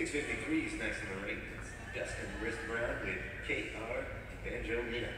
653 is next in the ring. It's Dustin Rist Brown with KR Banjo Lena.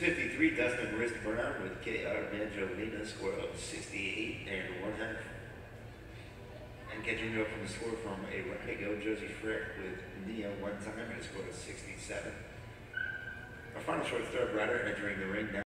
53, Dustin Rist Brown with KR Banjo Lena, score of 68 and one half. And catching up from the score from a round go Josie Frick with Nia one time and a score of 67. Our final short stirrup rider entering the ring now.